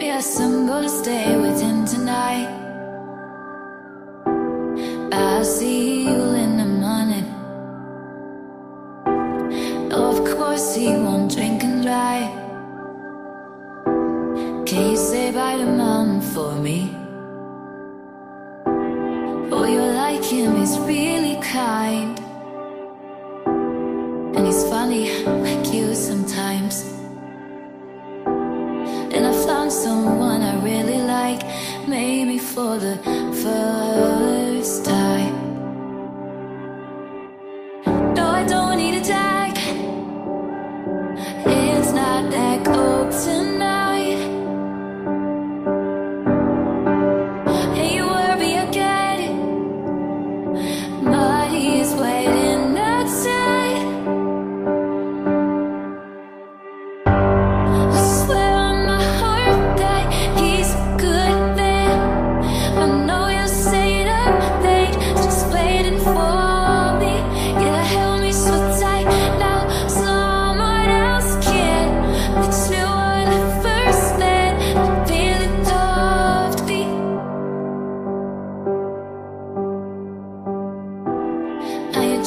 Yes, I'm gonna stay with him tonight. I'll see you in the morning. Of course, he won't drink and drive. Can you say bye to mom for me? Oh, you're like him, he's really kind. for the first time.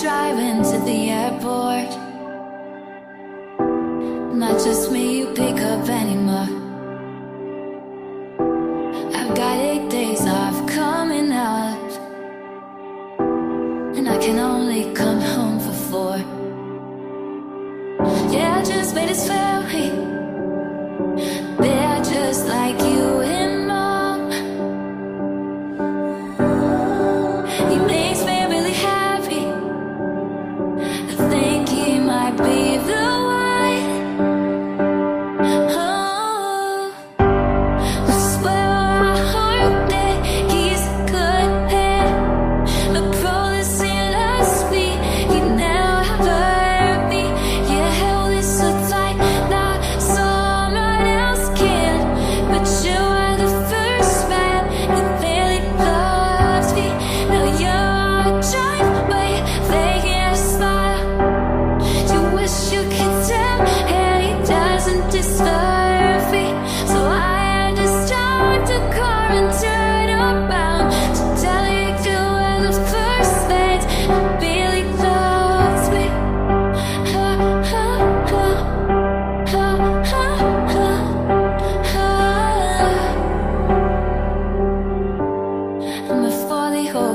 driving to the airport. Not just me, you pick up anymore. I've got eight days off coming out, and I can only come home for four.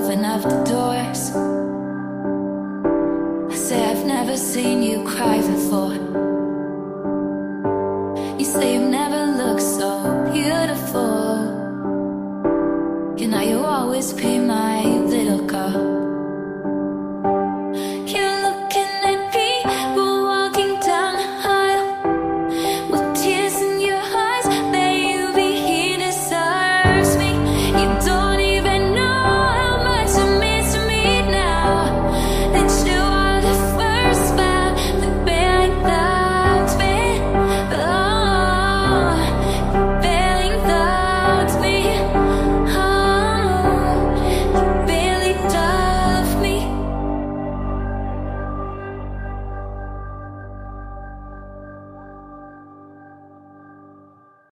Open up the doors. I say I've never seen you cry before. You say you've never looked so beautiful. And I? you always be my